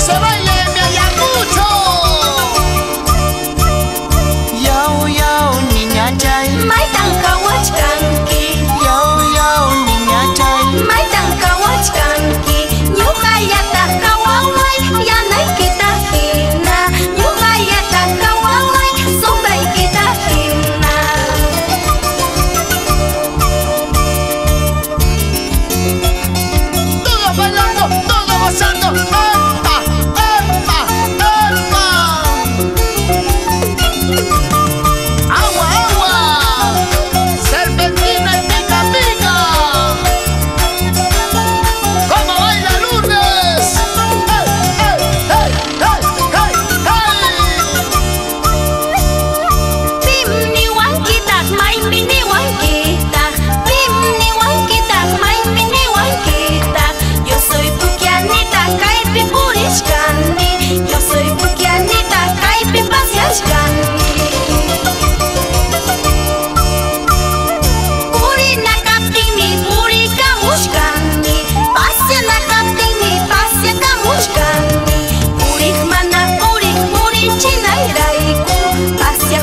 se va baikku Asyik